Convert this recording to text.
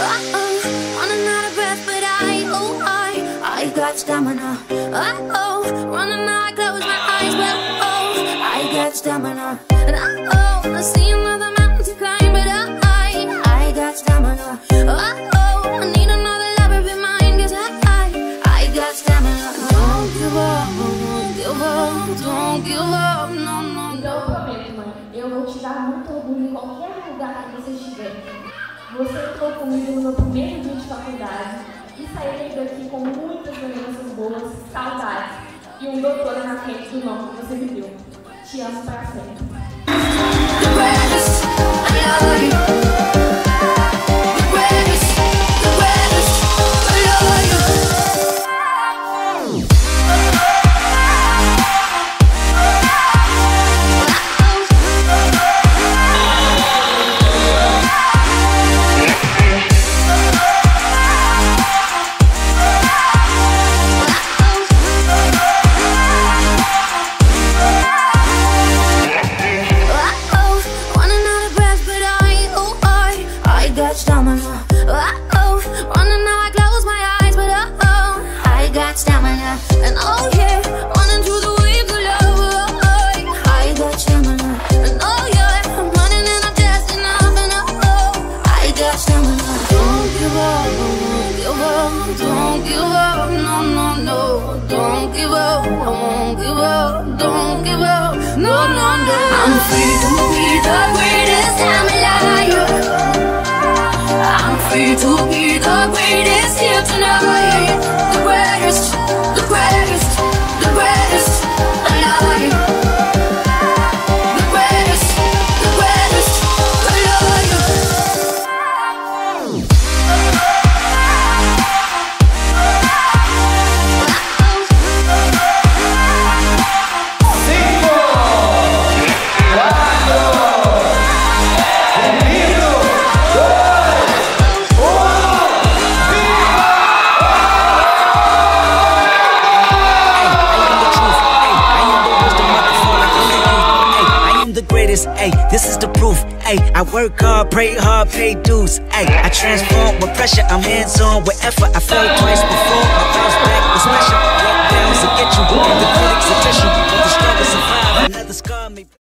Uh-oh, running out of breath, but I, oh, I, I got stamina. Uh-oh, running out, I close my eyes, but oh, I got stamina. And uh-oh, I see another mountain to climb, but I, I got stamina. Uh-oh, I need another lover be mine, cause I, I, I got stamina. Don't give up, don't give up, don't give up, no, no, no. eu vou te dar muito orgulho em qualquer lugar que você estiver. Você entrou comigo no meu primeiro dia de faculdade e sairei daqui com muitas lembranças boas, saudades e um doutor na frente do nome que você me deu. Te amo pra sempre. Running now, I close my eyes, but uh-oh, I got stamina. And oh yeah, running through the waves love, oh, I, got stamina. And oh yeah, I'm running and I'm and oh, I got stamina. Don't give up, don't give up, don't give up, no, no, no. Don't give up, I won't give up, don't give up, no, no, no. I'm free to be free to be the greatest here tonight. The greatest, I am the greatest, ayy, this is the proof, ayy. I work hard, pray hard, pay dues, ayy. I transform with pressure, I'm hands on with effort. I fell twice before, my bounce back was special.